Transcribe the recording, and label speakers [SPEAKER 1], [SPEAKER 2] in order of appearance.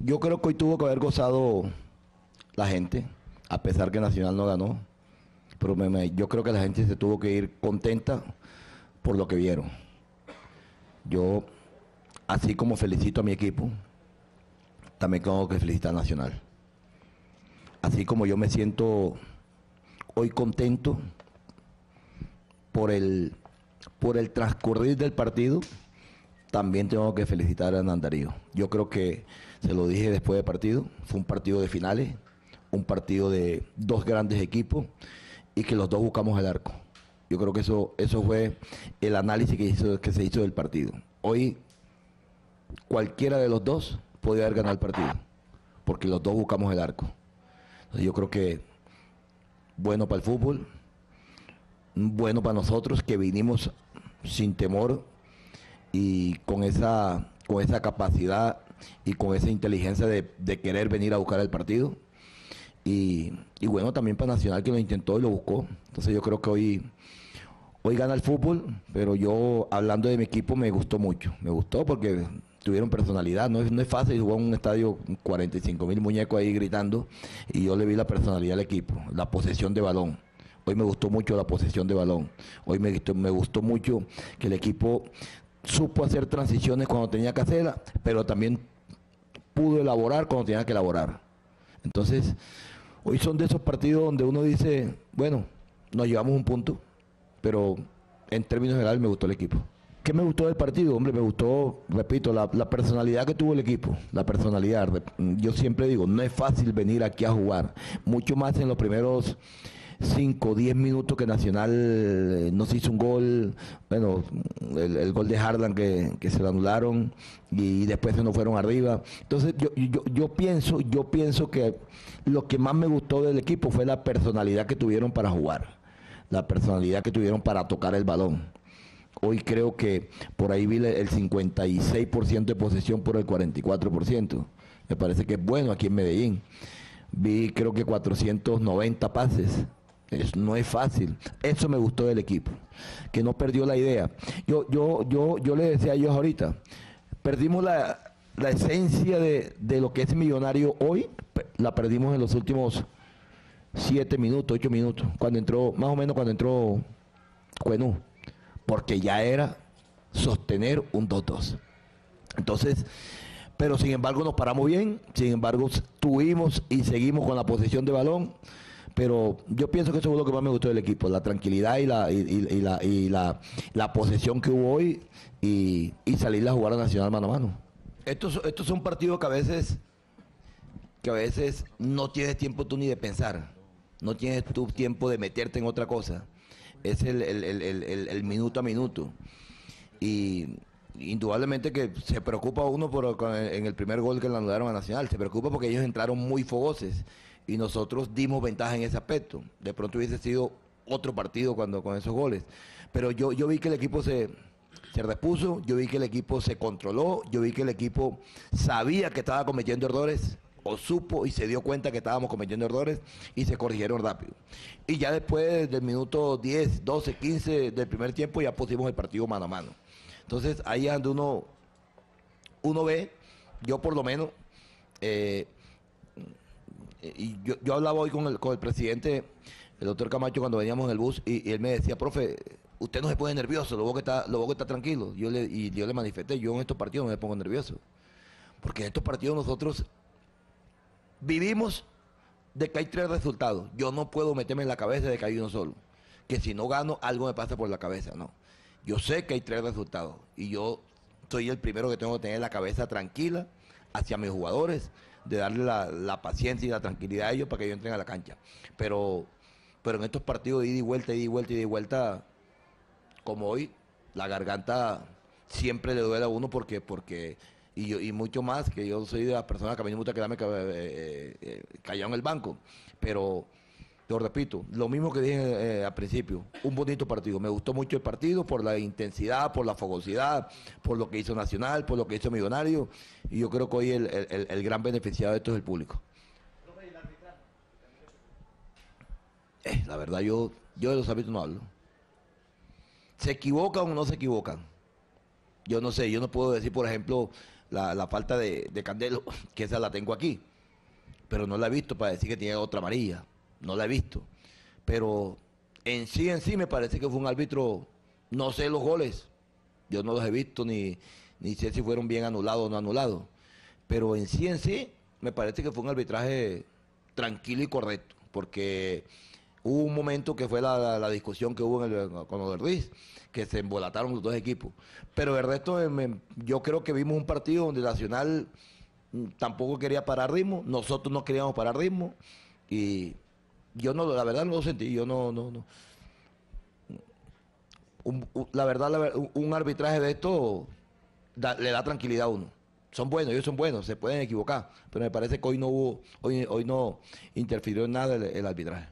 [SPEAKER 1] Yo creo que hoy tuvo que haber gozado la gente, a pesar que Nacional no ganó. Pero me- yo creo que la gente se tuvo que ir contenta por lo que vieron. Yo, así como felicito a mi equipo, también tengo que felicitar a Nacional. Así como yo me siento hoy contento por el, por el transcurrir del partido, también tengo que felicitar a Nandarío. Yo creo que, se lo dije después del partido, fue un partido de finales, un partido de dos grandes equipos y que los dos buscamos el arco. Yo creo que eso, eso fue el análisis que, hizo, que se hizo del partido. Hoy cualquiera de los dos podía haber ganado el partido, porque los dos buscamos el arco. Entonces, yo creo que bueno para el fútbol, bueno para nosotros que vinimos sin temor y con esa, con esa capacidad y con esa inteligencia de, querer venir a buscar el partido. Y, y bueno, también para Nacional que lo intentó y lo buscó. Entonces yo creo que hoy, hoy gana el fútbol, pero yo hablando de mi equipo me gustó mucho. Me gustó porque tuvieron personalidad. No es, no es fácil jugar en un estadio con 45 mil muñecos ahí gritando y yo le vi la personalidad al equipo, la posesión de balón. Hoy me gustó mucho la posesión de balón. Hoy me, me gustó mucho que el equipo supo hacer transiciones cuando tenía que hacerlas, pero también pudo elaborar cuando tenía que elaborar. Entonces, hoy son de esos partidos donde uno dice, bueno, nos llevamos un punto, pero en términos generales me gustó el equipo. ¿Qué me gustó del partido? Hombre, me gustó, repito, la, la personalidad que tuvo el equipo, la personalidad. Yo siempre digo, no es fácil venir aquí a jugar, mucho más en los primeros 5 o 10 minutos que Nacional eh, nos hizo un gol, bueno, el, el gol de Harlan que, que se lo anularon y, después se nos fueron arriba. Entonces yo, yo, yo pienso, yo pienso que lo que más me gustó del equipo fue la personalidad que tuvieron para jugar, la personalidad que tuvieron para tocar el balón. Hoy creo que por ahí vi el 56% de posesión por el 44%. Me parece que es bueno aquí en Medellín. Vi creo que 490 pases. Es- no es fácil. Eso me gustó del equipo, que no perdió la idea. Yo, yo, yo, yo le decía a ellos ahorita, perdimos la, la esencia de, de lo que es millonario hoy, la perdimos en los últimos siete minutos, ocho minutos, cuando entró, más o menos cuando entró Cuenú, porque ya era sostener un 2-2. Entonces, pero sin embargo nos paramos bien, sin embargo tuvimos y seguimos con la posesión de balón, pero yo pienso que eso fue lo que más me gustó del equipo, la tranquilidad y la, y, la, y la, la posesión que hubo hoy y, salir a jugar a Nacional mano a mano. Estos, estos son partidos que a veces que a veces no tienes tiempo tú ni de pensar, no tienes tu tiempo de meterte en otra cosa. Es el, el- el- el- minuto a minuto. Y indudablemente que se preocupa uno por, en el primer gol que le anularon a Nacional, se preocupa porque ellos entraron muy fogoces y nosotros dimos ventaja en ese aspecto. De pronto hubiese sido otro partido cuando con esos goles. Pero yo, yo vi que el equipo se, se repuso, yo vi que el equipo se controló, yo vi que el equipo sabía que estaba cometiendo errores, o supo y se dio cuenta que estábamos cometiendo errores y se corrigieron rápido. Y ya después del minuto 10, 12, 15 del primer tiempo ya pusimos el partido mano a mano. Entonces ahí es donde uno, uno ve, yo por lo menos, eh, y yo, yo hablaba hoy con el, con el presidente, el doctor Camacho, cuando veníamos en el bus, y, y él me decía, profe, usted no se pone nervioso, lo veo que está, lo veo que está tranquilo. Yo le, y yo le manifesté, yo en estos partidos no me pongo nervioso. Porque en estos partidos nosotros vivimos de que hay tres resultados. Yo no puedo meterme en la cabeza de que hay uno solo. Que si no gano, algo me pasa por la cabeza. No. Yo sé que hay tres resultados. Y yo soy el primero que tengo que tener la cabeza tranquila hacia mis jugadores, de darle la, la paciencia y la tranquilidad a ellos para que ellos entren a la cancha. Pero, pero en estos partidos de ida y vuelta, ida y vuelta, ida y vuelta, como hoy, la garganta siempre le duele a uno porque, porque y, yo, y mucho más, que yo soy de las personas que a mí me gusta quedarme ca- eh, eh, callado en el banco, pero lo repito, lo mismo que dije eh, al principio, un bonito partido, me gustó mucho el partido por la intensidad, por la fogosidad, por lo que hizo Nacional, por lo que hizo Millonario, y yo creo que hoy el, el- el- gran beneficiado de esto es el público. Eh, la verdad, yo, yo de los árbitros no hablo. ¿Se equivocan o no se equivocan? Yo no sé, yo no puedo decir, por ejemplo, la, la falta de, de Candelo, que esa la tengo aquí. Pero no la he visto para decir que tiene otra amarilla. No la he visto. Pero en sí, en sí, me parece que fue un árbitro, no sé los goles. Yo no los he visto ni, ni sé si fueron bien anulados o no anulados. Pero en sí, en sí, me parece que fue un arbitraje tranquilo y correcto. Porque hubo un momento que fue la, la- discusión que hubo en el- con los Ruiz, que se embolataron los dos equipos. Pero el resto, yo creo que vimos un partido donde Nacional mm, tampoco quería parar ritmo, nosotros no queríamos parar ritmo, y yo no, la verdad no lo sentí, yo no, no, no. Un- un- la verdad, la un, arbitraje de esto le da tranquilidad a uno. Son buenos, ellos son buenos, se pueden equivocar, pero me parece que hoy no hubo, hoy, hoy no interfirió en nada el arbitraje.